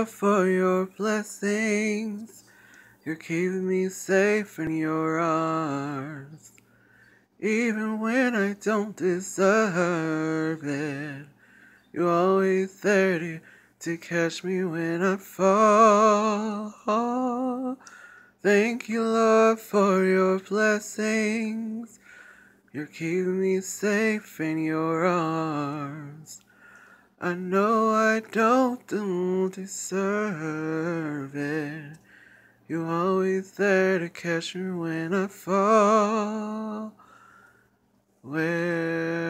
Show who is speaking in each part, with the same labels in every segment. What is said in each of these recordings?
Speaker 1: Lord, for your blessings. You're keeping me safe in your arms. Even when I don't deserve it, you're always there to, catch me when I fall. Thank you, Lord, for your blessings. You're keeping me safe in your arms. I know I don't deserve it. You're always there to catch me when I fall. Where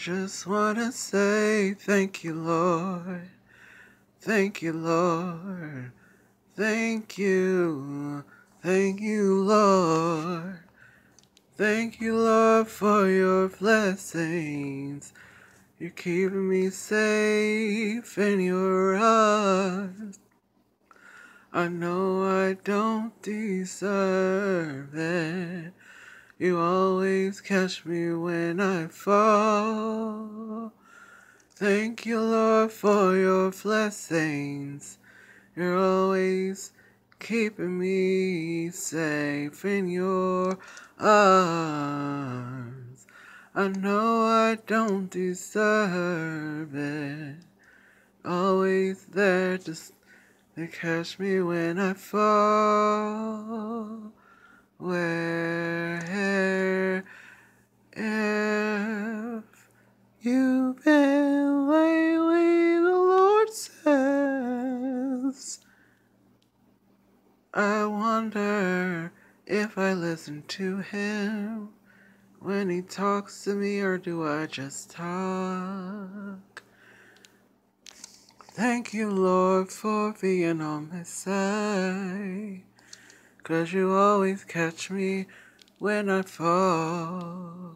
Speaker 1: just want to say thank you, Lord. Thank you, Lord. Thank you. Thank you, Lord. Thank you, Lord, for your blessings. You're keeping me safe in your arms. I know I don't deserve it. You always catch me when I fall. Thank you, Lord, for your blessings. You're always keeping me safe in your arms. I know I don't deserve it. Always there to, to catch me when I fall. Where I wonder if I listen to Him when He talks to me, or do I just talk? Thank you, Lord, for being on my side. Cause you always catch me when I fall.